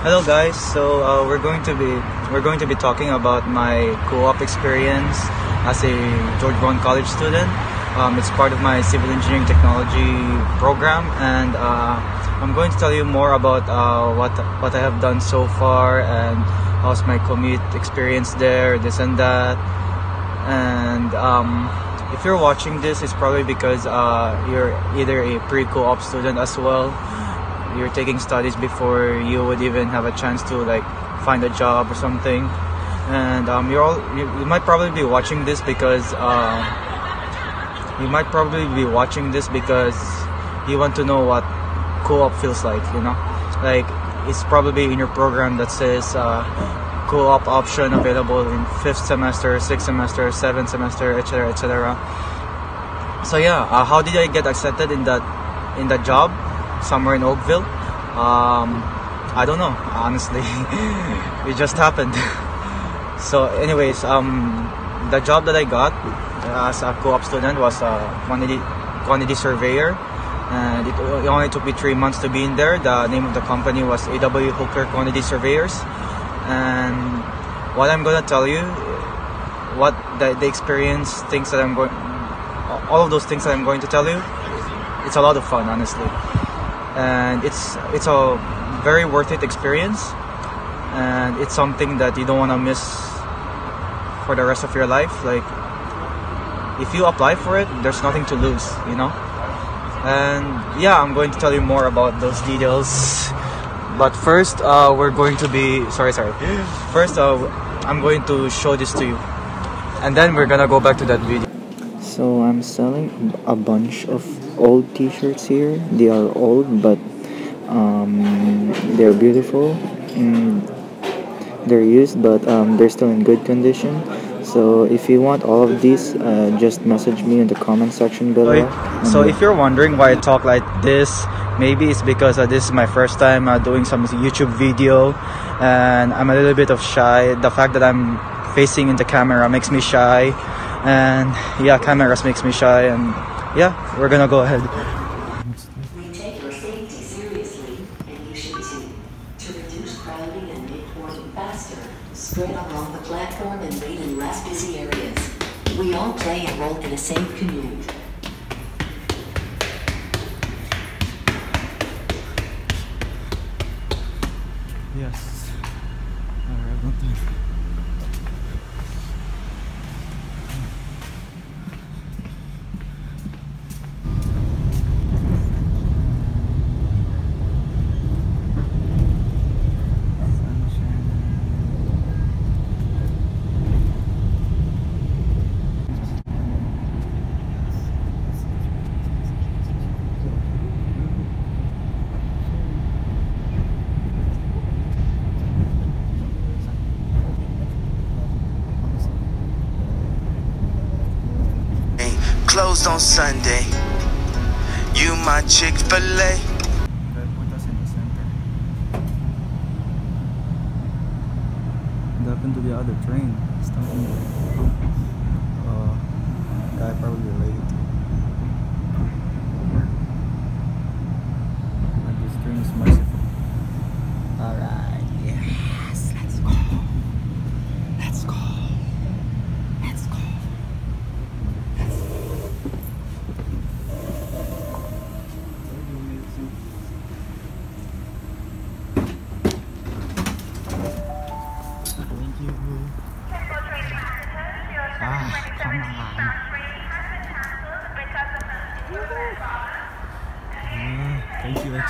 Hello guys. So uh, we're going to be we're going to be talking about my co-op experience as a George Brown College student. Um, it's part of my civil engineering technology program, and uh, I'm going to tell you more about uh, what what I have done so far and how's my commute experience there, this and that. And um, if you're watching this, it's probably because uh, you're either a pre-co-op student as well you're taking studies before you would even have a chance to like find a job or something. And um, you're all you, you, might probably be watching this because uh, you might probably be watching this because you want to know what co-op feels like you know? Like it's probably in your program that says uh, co-op option available in fifth semester sixth semester seventh semester etc etc so yeah uh, how did i get accepted in that in that job somewhere in Oakville. Um, I don't know, honestly. it just happened. so, anyways, um, the job that I got as a co-op student was a quantity quantity surveyor, and it, only took me three months to be in there. The name of the company was AW Hooker Quantity Surveyors, and what I'm gonna tell you, what the, the experience, things that I'm going, all of those things that I'm going to tell you, it's a lot of fun, honestly and it's it's a very worth it experience. And it's something that you don't want to miss for the rest of your life. Like if you apply for it there's nothing to lose you know? And yeah i'm going to tell you more about those details. But first uh, we're going to be sorry sorry. First uh, i'm going to show this to you. And then we're gonna go back to that video. So i'm selling a bunch of old t-shirts here. They are old but um, they're beautiful. Mm, they're used but um, they're still in good condition. So if you want all of these uh, just message me in the comment section below. So if you're wondering why I talk like this maybe it's because uh, this is my first time uh, doing some YouTube video and I'm a little bit of shy. The fact that I'm facing in the camera makes me shy and yeah cameras makes me shy and yeah, we're gonna go ahead. We take your safety seriously, and you should too. To reduce crowding and make boarding faster, spread along the platform and wait in less busy areas. We all play a role in a safe commute. Yes. Alright, closed on Sunday. You my Chick-fil-A. What happened to the other train? Uh, guy probably late.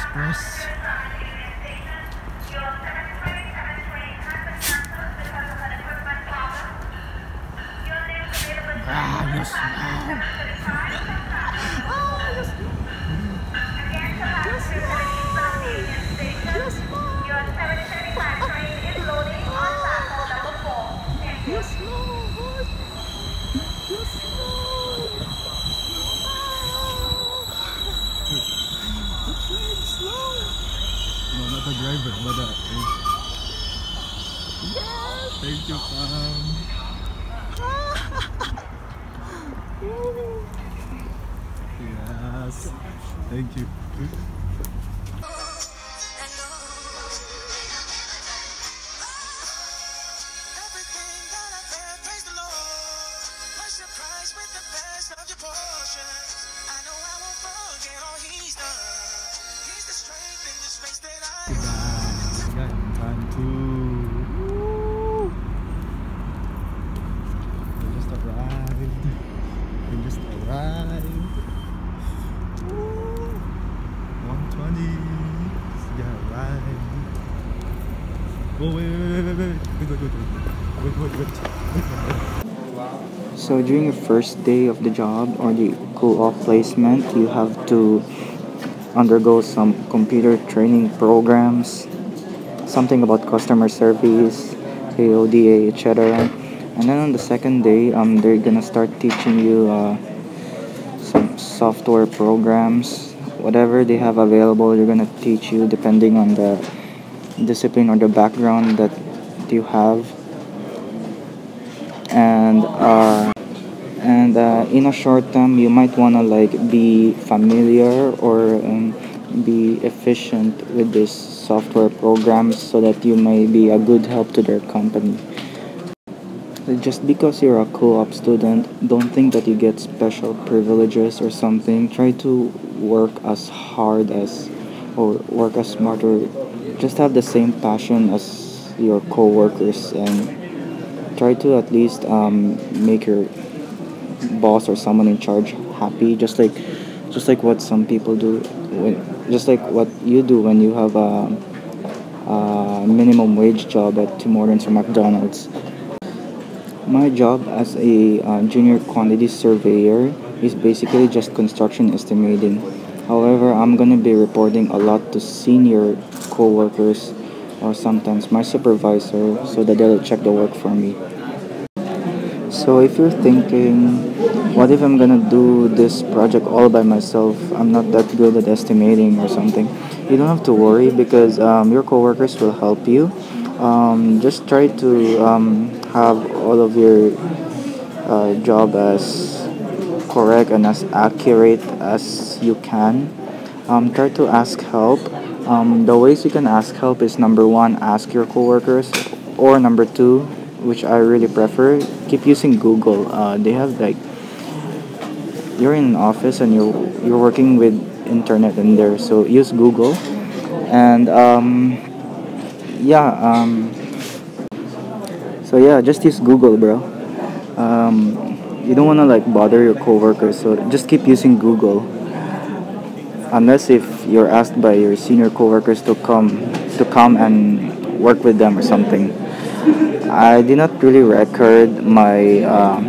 Ah, Express. Ah, yes, no. No, portions. I know We just arrived. We just arrived. Woo. 120. Yeah, right. Oh, wait, wait, wait, wait, wait, wait, wait, wait, wait, wait, wait, wait, wait. So during your first day of the job or the co-op placement, you have to undergo some computer training programs, something about customer service, AODA, etc. And then on the second day, um, they're gonna start teaching you uh, some software programs, whatever they have available. They're gonna teach you depending on the discipline or the background that you have. And uh, and uh, in a short term, you might want to like be familiar or um, be efficient with this software programs so that you may be a good help to their company. Just because you're a co-op student don't think that you get special privileges or something. Try to work as hard as or work as smarter. Just have the same passion as your co-workers and try to at least um, make your boss or someone in charge happy just like just like what some people do when just like what you do when you have a, a minimum wage job at Tim Hortons or McDonald's. My job as a uh, junior quantity surveyor is basically just construction estimating. However i'm going to be reporting a lot to senior co-workers or sometimes my supervisor so that they'll check the work for me so if you're thinking, what if I'm gonna do this project all by myself? I'm not that good at estimating or something. You don't have to worry because um, your coworkers will help you. Um, just try to um, have all of your uh, job as correct and as accurate as you can. Um, try to ask help. Um, the ways you can ask help is number one, ask your coworkers, or number two, which I really prefer, keep using Google. Uh, they have like you're in an office and you're you're working with internet in there, so use Google, and um, yeah, um, so yeah, just use Google, bro. Um, you don't wanna like bother your coworkers, so just keep using Google. Unless if you're asked by your senior coworkers to come to come and work with them or something. I did not really record my um,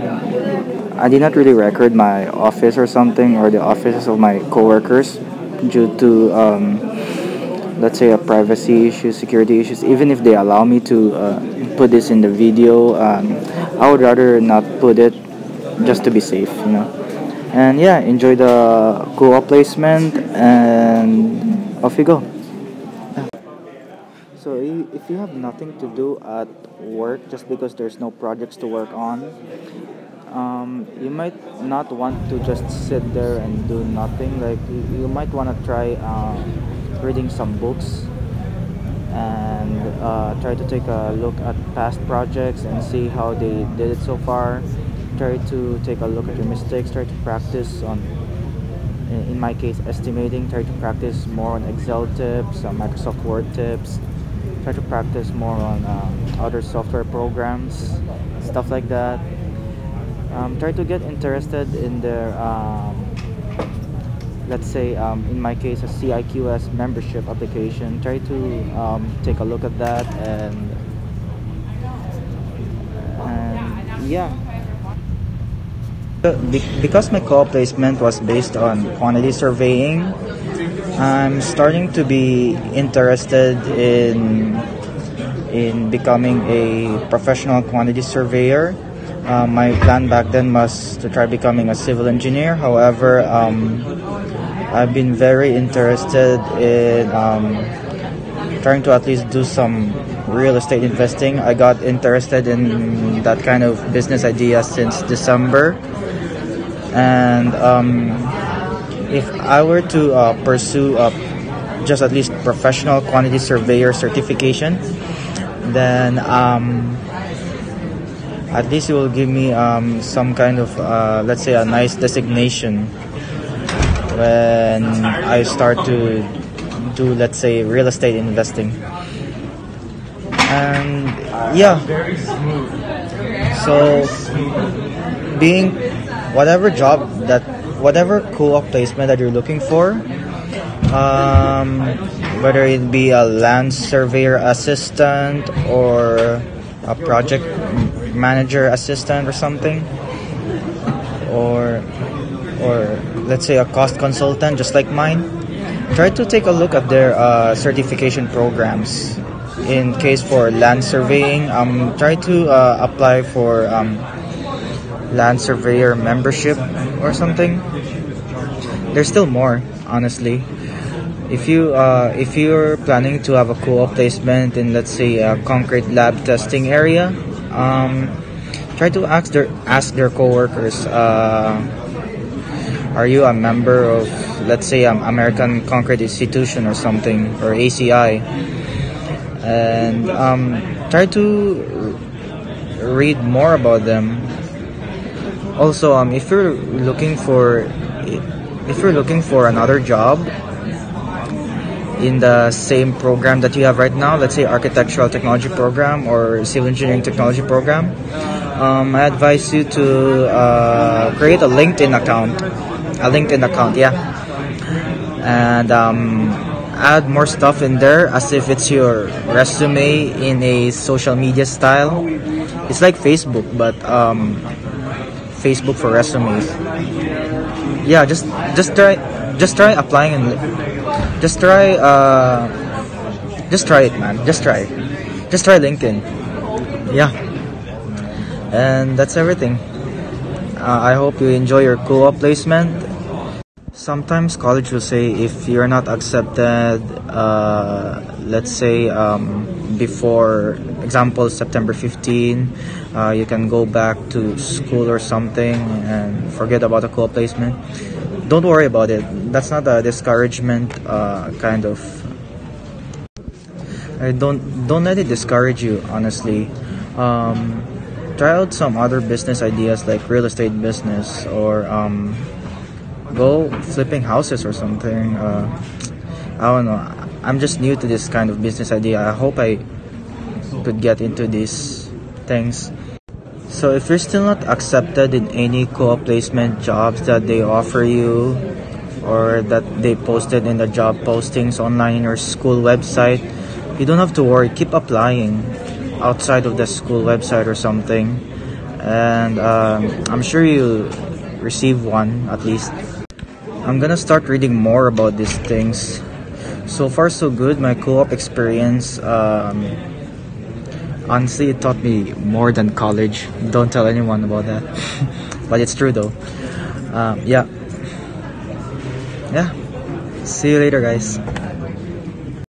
I did not really record my office or something or the offices of my coworkers due to um, let's say a privacy issue, security issues. Even if they allow me to uh, put this in the video, um, I would rather not put it just to be safe, you know. And yeah, enjoy the co-op placement and off you go. So if you have nothing to do at work just because there's no projects to work on, um, you might not want to just sit there and do nothing. Like you, might want to try uh, reading some books and uh, try to take a look at past projects and see how they did it so far. Try to take a look at your mistakes. Try to practice on in my case estimating try to practice more on excel tips uh, microsoft word tips try to practice more on um, other software programs stuff like that um, try to get interested in their um, let's say um, in my case a ciqs membership application try to um, take a look at that and and yeah because my co-op placement was based on quantity surveying, I'm starting to be interested in in becoming a professional quantity surveyor. Uh, my plan back then was to try becoming a civil engineer. However, um, I've been very interested in um, trying to at least do some real estate investing. I got interested in that kind of business idea since December and um, if I were to uh, pursue uh, just at least professional quantity surveyor certification, then um, at least it will give me um, some kind of uh, let's say a nice designation when I start to do let's say real estate investing. and yeah so being whatever job that whatever co-op placement that you're looking for um, whether it be a land surveyor assistant or a project manager assistant or something or or let's say a cost consultant just like mine try to take a look at their uh, certification programs in case for land surveying. Um, try to uh, apply for um, land surveyor membership or something. There's still more honestly. If you uh, if you're planning to have a co-op placement in let's say a concrete lab testing area um, try to ask their ask their coworkers uh, are you a member of let's say um, American Concrete Institution or something or ACI and um, try to read more about them also um, if you're looking for if you're looking for another job in the same program that you have right now, let's say architectural technology program or civil engineering technology program, um, I advise you to uh, create a LinkedIn account. A LinkedIn account, yeah. And um, add more stuff in there as if it's your resume in a social media style. It's like Facebook, but um, Facebook for resumes. Yeah, just just try just try applying and just try uh just try it man. Just try. Just try linkedin. Yeah. And that's everything. Uh, i hope you enjoy your co-op placement sometimes college will say if you're not accepted uh, let's say um, before example september 15 uh, you can go back to school or something and forget about the co-op placement don't worry about it. That's not a discouragement uh, kind of. I don't don't let it discourage you. Honestly, um, try out some other business ideas like real estate business or um, go flipping houses or something. Uh, I don't know. I'm just new to this kind of business idea. I hope I could get into these things. So if you're still not accepted in any co-op placement jobs that they offer you or that they posted in the job postings online in your school website, you don't have to worry. Keep applying outside of the school website or something. And um, I'm sure you receive one at least. I'm gonna start reading more about these things. So far, so good. My co-op experience. Um, honestly it taught me more than college don't tell anyone about that but it's true though um, yeah yeah see you later guys